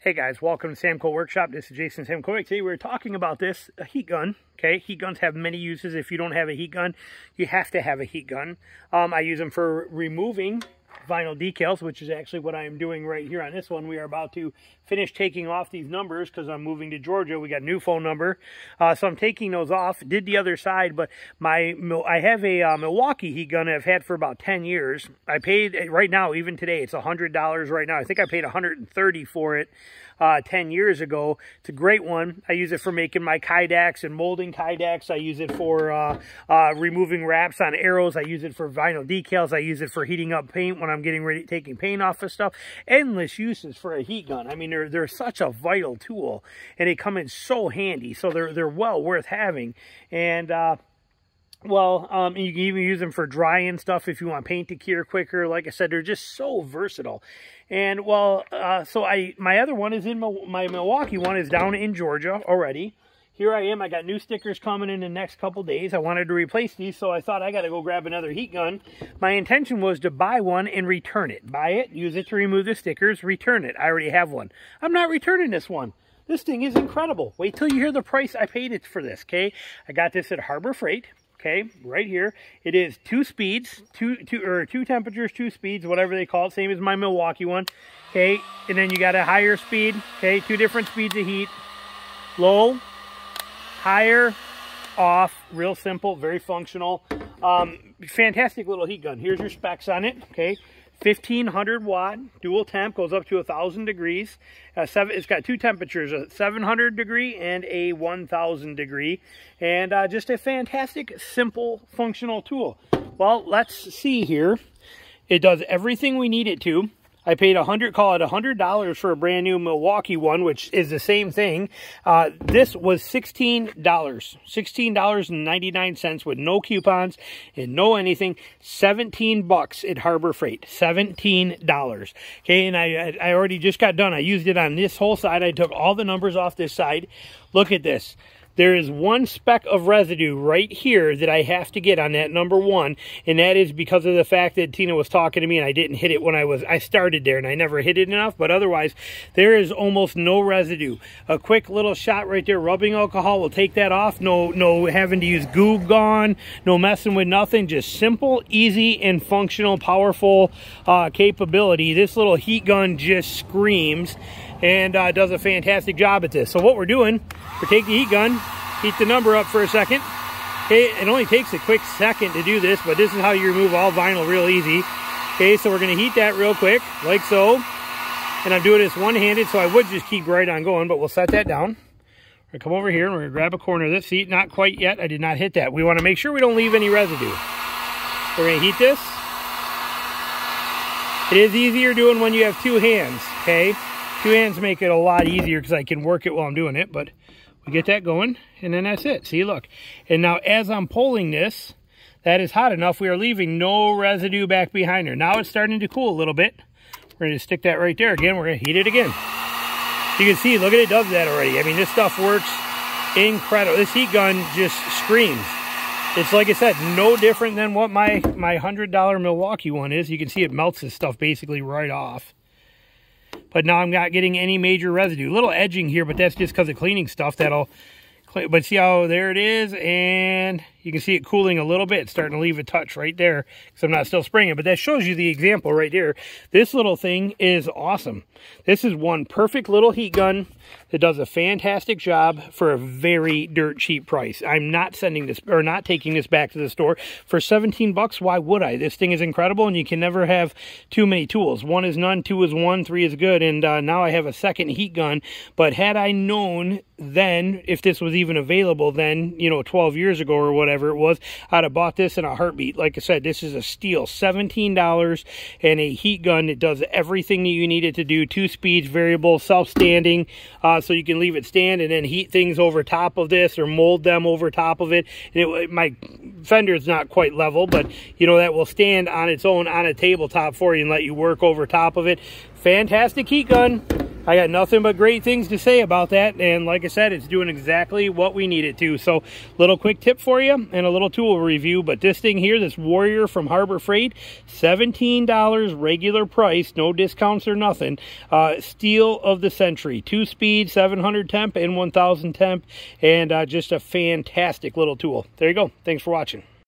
Hey guys, welcome to Samko Workshop. This is Jason Samkovic. Today we're talking about this, a heat gun. Okay, heat guns have many uses. If you don't have a heat gun, you have to have a heat gun. Um, I use them for removing vinyl decals, which is actually what I am doing right here on this one. We are about to finish taking off these numbers because I'm moving to Georgia. We got new phone number. Uh, so I'm taking those off. Did the other side, but my I have a uh, Milwaukee heat gun I've had for about 10 years. I paid, right now, even today, it's $100 right now. I think I paid 130 for it uh, 10 years ago. It's a great one. I use it for making my Kydex and molding Kydex. I use it for uh, uh, removing wraps on arrows. I use it for vinyl decals. I use it for heating up paint when I'm getting ready, taking paint off of stuff. Endless uses for a heat gun. I mean, they're, they're such a vital tool and they come in so handy. So they're, they're well worth having. And, uh, well, um, you can even use them for drying stuff if you want paint to cure quicker. Like I said, they're just so versatile. And well, uh, so I my other one is in my Milwaukee one is down in Georgia already. Here I am. I got new stickers coming in the next couple days. I wanted to replace these, so I thought I got to go grab another heat gun. My intention was to buy one and return it. Buy it, use it to remove the stickers, return it. I already have one. I'm not returning this one. This thing is incredible. Wait till you hear the price I paid it for this, okay? I got this at Harbor Freight okay right here it is two speeds two two or two temperatures two speeds whatever they call it same as my milwaukee one okay and then you got a higher speed okay two different speeds of heat low higher off real simple very functional. Um, fantastic little heat gun. Here's your specs on it okay? 1500 watt dual temp goes up to a thousand degrees. Uh, seven, it's got two temperatures a 700 degree and a 1000 degree. And uh, just a fantastic simple functional tool. Well let's see here. It does everything we need it to I paid a hundred, call it a hundred dollars for a brand new Milwaukee one, which is the same thing. Uh, this was sixteen dollars, sixteen dollars and ninety nine cents with no coupons and no anything. Seventeen bucks at Harbor Freight, seventeen dollars. Okay, and I I already just got done. I used it on this whole side. I took all the numbers off this side. Look at this there is one speck of residue right here that I have to get on that number one, and that is because of the fact that Tina was talking to me and I didn't hit it when I was, I started there and I never hit it enough, but otherwise, there is almost no residue. A quick little shot right there, rubbing alcohol will take that off. No, no having to use Goo Gone, no messing with nothing, just simple, easy, and functional, powerful uh, capability. This little heat gun just screams and uh, does a fantastic job at this. So what we're doing, we take the heat gun, heat the number up for a second. Okay, it only takes a quick second to do this, but this is how you remove all vinyl real easy. Okay, so we're gonna heat that real quick, like so. And I'm doing this one-handed, so I would just keep right on going, but we'll set that down. We're gonna come over here and we're gonna grab a corner of this. See, not quite yet, I did not hit that. We wanna make sure we don't leave any residue. We're gonna heat this. It is easier doing when you have two hands, okay? Two hands make it a lot easier because I can work it while I'm doing it, but we get that going, and then that's it. See, look. And now as I'm pulling this, that is hot enough. We are leaving no residue back behind her. Now it's starting to cool a little bit. We're going to stick that right there again. We're going to heat it again. You can see, look at it does that already. I mean, this stuff works incredible. This heat gun just screams. It's like I said, no different than what my, my $100 Milwaukee one is. You can see it melts this stuff basically right off but now I'm not getting any major residue. A little edging here, but that's just because of cleaning stuff. That'll, but see how there it is, and you can see it cooling a little bit. Starting to leave a touch right there because I'm not still spraying it. But that shows you the example right there. This little thing is awesome. This is one perfect little heat gun that does a fantastic job for a very dirt cheap price. I'm not sending this or not taking this back to the store for 17 bucks. Why would I? This thing is incredible and you can never have too many tools. One is none, two is one, three is good. And uh, now I have a second heat gun. But had I known then, if this was even available then, you know, 12 years ago or whatever it was, I'd have bought this in a heartbeat. Like I said, this is a steal. $17 and a heat gun that does everything that you need it to do. Two speeds, variable, self-standing. Uh, so you can leave it stand and then heat things over top of this or mold them over top of it. it my fender is not quite level, but you know, that will stand on its own on a tabletop for you and let you work over top of it. Fantastic heat gun. I got nothing but great things to say about that. And like I said, it's doing exactly what we need it to. So little quick tip for you and a little tool review. But this thing here, this Warrior from Harbor Freight, $17 regular price, no discounts or nothing. Uh, steal of the century, two speed, 700 temp and 1000 temp. And uh, just a fantastic little tool. There you go. Thanks for watching.